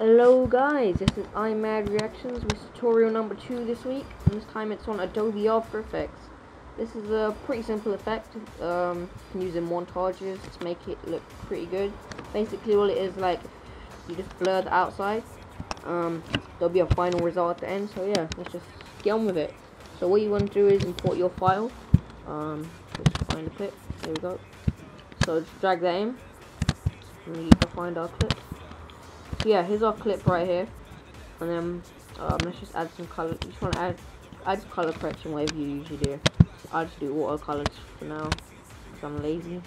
Hello guys, this is iMad Reactions with tutorial number 2 this week, and this time it's on Adobe After Effects. This is a pretty simple effect, um, you can use in montages to make it look pretty good. Basically all it is like, you just blur the outside, um, there'll be a final result at the end, so yeah, let's just get on with it. So what you want to do is import your file, um, just find a clip, there we go. So just drag that in, and you find our clip. Yeah, here's our clip right here. And then um, let's just add some color. You just want to add add color correction whatever you usually do. I'll just do watercolors for now because I'm lazy.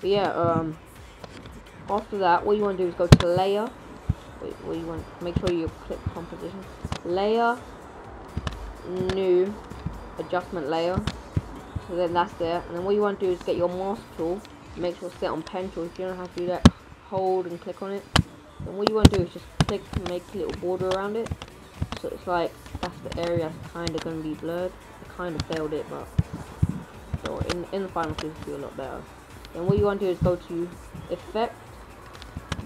But yeah, um, after that, what you want to do is go to layer. Wait, what you want? Make sure your clip composition. Layer, new, adjustment layer. So then that's there. And then what you want to do is get your mask tool. Make sure it's set on pen tool. If you don't know how to do that, hold and click on it then what you want to do is just click and make a little border around it. So it's like, that's the area that's kind of going to be blurred. I kind of failed it, but so in, in the final it'll be a lot better. Then what you want to do is go to Effect,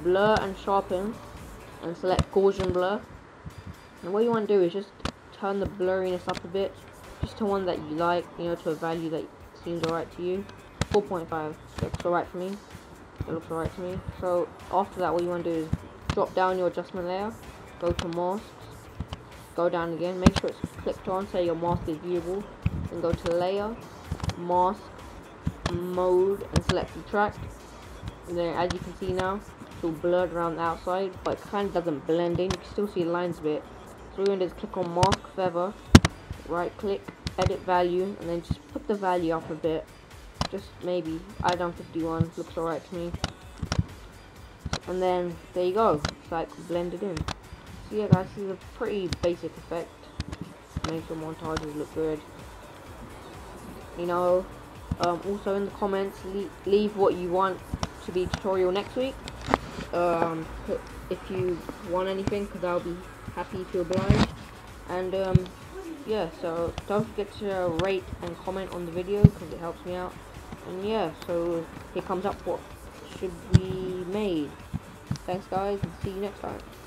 Blur and Sharpen, and select Gaussian Blur. And what you want to do is just turn the blurriness up a bit, just to one that you like, you know, to a value that seems alright to you. 4.5, looks alright for me. It looks alright to me. So after that, what you want to do is drop down your adjustment layer, go to masks, go down again, make sure it's clicked on so your mask is viewable, then go to layer, mask, mode, and select subtract. And then as you can see now, it's all blurred around the outside, but it kind of doesn't blend in, you can still see the lines a bit. So we're going to just click on mask feather, right click, edit value, and then just put the value up a bit. Just maybe, I done 51, looks alright to me and then there you go. It's like blended in. So yeah guys this is a pretty basic effect. Makes your montages look good. You know um, also in the comments leave, leave what you want to be tutorial next week. Um, if you want anything because I'll be happy to oblige. And um, yeah so don't forget to rate and comment on the video because it helps me out. And yeah so here comes up what should be made Thanks guys, and see you next time.